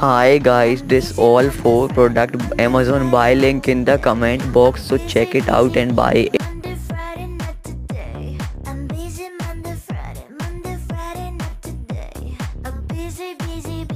Hi guys, this all four product Amazon buy link in the comment box so check it out and buy it. busy, busy.